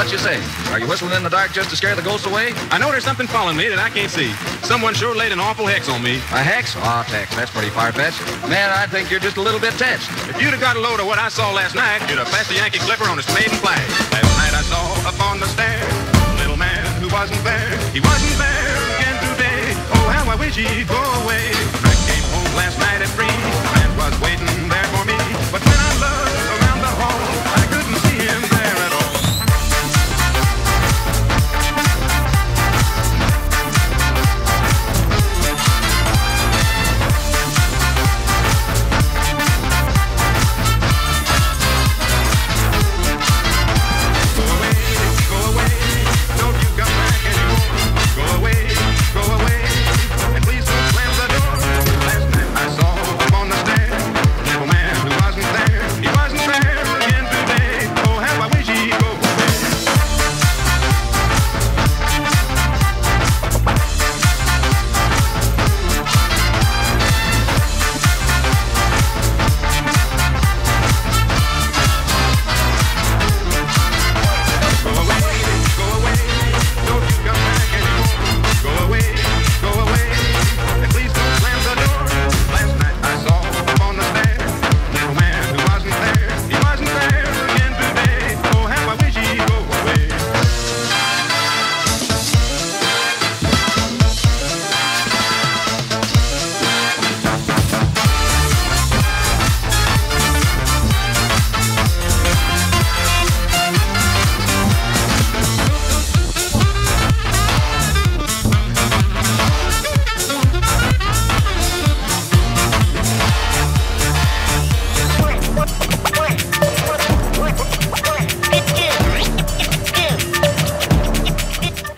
What you say? Are you whistling in the dark just to scare the ghosts away? I know there's something following me that I can't see. Someone sure laid an awful hex on me. A hex? Oh, Tex, that's pretty far-fetched. Man, I think you're just a little bit touched. If you'd have got a load of what I saw last night, you'd have passed the Yankee Clipper on his maiden flag. Last night I saw up on the stair a little man who wasn't there. He wasn't there again today. Oh, how I wish he'd go away. I came home last night at three. Man was waiting there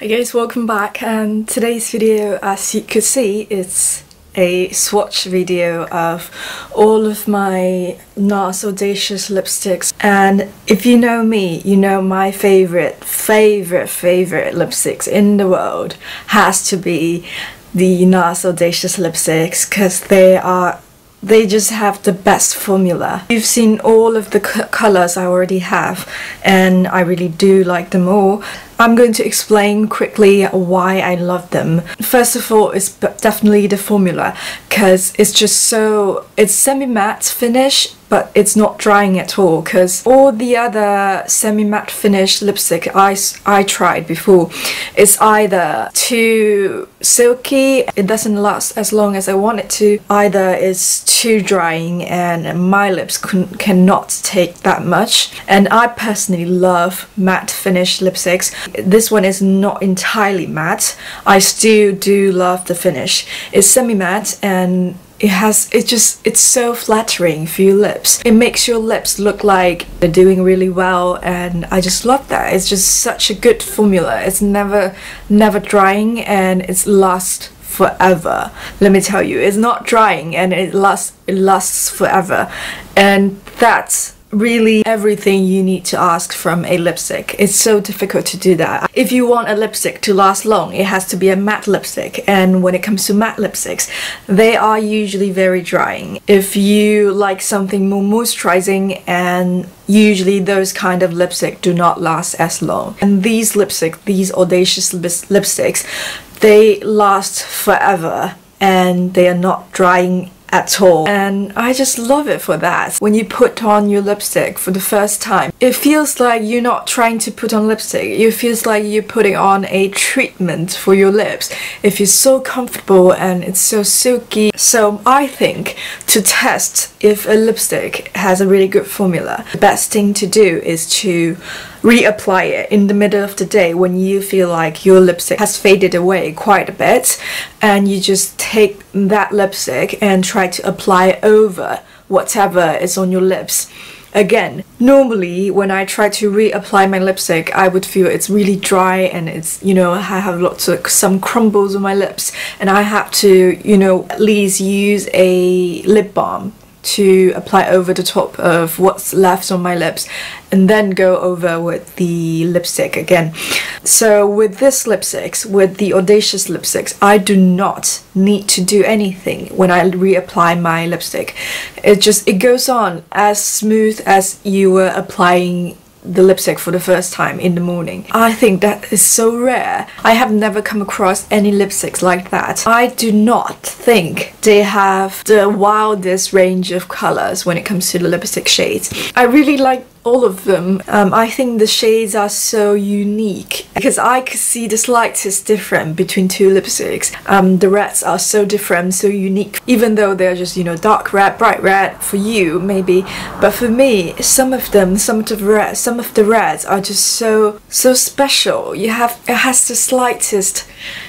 Hey guys, welcome back and today's video as you could see it's a swatch video of all of my NARS Audacious lipsticks and if you know me, you know my favorite, favorite, favorite lipsticks in the world has to be the NARS Audacious lipsticks because they are they just have the best formula. You've seen all of the colors I already have and I really do like them all. I'm going to explain quickly why I love them. First of all, it's definitely the formula because it's just so it's semi-matte finish but it's not drying at all because all the other semi-matte finish lipstick I, I tried before is either too silky it doesn't last as long as I want it to either it's too drying and my lips can, cannot take that much and I personally love matte finish lipsticks this one is not entirely matte. I still do love the finish. It's semi-matte and it has it just it's so flattering for your lips. It makes your lips look like they're doing really well and i just love that. It's just such a good formula. It's never never drying and it's lasts forever. Let me tell you it's not drying and it lasts it lasts forever. And that's really everything you need to ask from a lipstick. It's so difficult to do that. If you want a lipstick to last long, it has to be a matte lipstick. And when it comes to matte lipsticks, they are usually very drying. If you like something more moisturizing and usually those kind of lipstick do not last as long. And these lipstick, these audacious lip- lipsticks, they last forever and they are not drying at all. And I just love it for that. When you put on your lipstick for the first time, it feels like you're not trying to put on lipstick. It feels like you're putting on a treatment for your lips. It feels so comfortable and it's so silky. So I think to test if a lipstick has a really good formula, the best thing to do is to reapply it in the middle of the day when you feel like your lipstick has faded away quite a bit and you just take that lipstick and try to apply over whatever is on your lips. Again normally when i try to reapply my lipstick i would feel it's really dry and it's you know i have lots of some crumbles on my lips and i have to you know at least use a lip balm to apply over the top of what's left on my lips and then go over with the lipstick again. So with this lipsticks, with the Audacious lipsticks, I do not need to do anything when I reapply my lipstick. It just it goes on as smooth as you were applying the lipstick for the first time in the morning. I think that is so rare. I have never come across any lipsticks like that. I do not think they have the wildest range of colors when it comes to the lipstick shades. I really like all of them. Um, I think the shades are so unique because I could see the slightest difference between two lipsticks. Um, the reds are so different, so unique, even though they're just, you know, dark red, bright red for you, maybe. But for me, some of them, some of the reds, some of the reds are just so, so special. You have, it has the slightest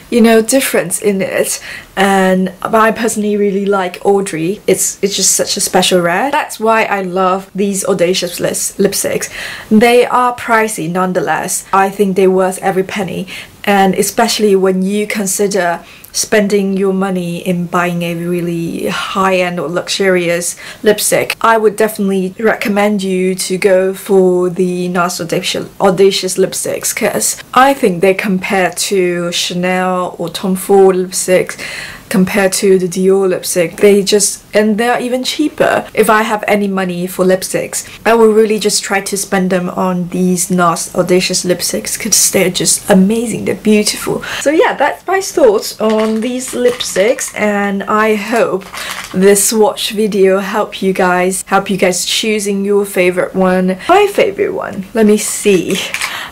you know difference in it. And I personally really like Audrey. It's it's just such a special red that's why I love these audacious lips, lipsticks. They are pricey nonetheless. I think they're worth every penny. And especially when you consider spending your money in buying a really high-end or luxurious lipstick, I would definitely recommend you to go for the NARS Audacious, Audacious lipsticks because I think they compare to Chanel or Tom Ford lipsticks compared to the Dior lipstick. They just, and they're even cheaper. If I have any money for lipsticks, I will really just try to spend them on these NARS Audacious lipsticks because they're just amazing. They're beautiful. So yeah, that's my thoughts on these lipsticks and I hope this swatch video help you guys, help you guys choosing your favorite one. My favorite one, let me see.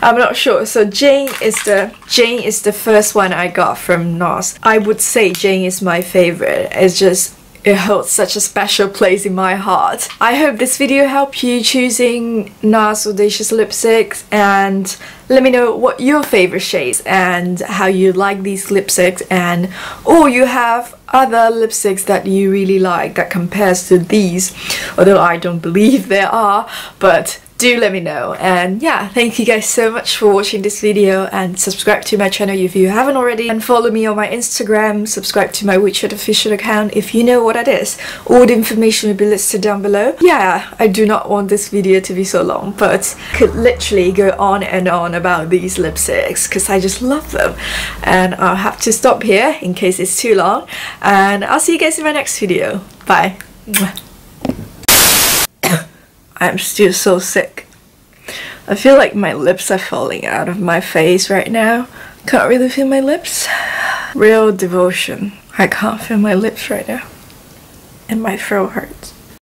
I'm not sure. So Jane is the Jane is the first one I got from NARS. I would say Jane is my favorite. It's just it holds such a special place in my heart. I hope this video helped you choosing NARS Audacious lipsticks and let me know what your favorite shades and how you like these lipsticks and or you have other lipsticks that you really like that compares to these although I don't believe there are but do let me know. And yeah thank you guys so much for watching this video and subscribe to my channel if you haven't already. And follow me on my Instagram subscribe to my WeChat official account if you know what that is. All the information will be listed down below. Yeah I do not want this video to be so long but could literally go on and on about these lipsticks because I just love them. And I'll have to stop here in case it's too long. And I'll see you guys in my next video. Bye I'm still so sick. I feel like my lips are falling out of my face right now. Can't really feel my lips. Real devotion. I can't feel my lips right now. And my throat hurts.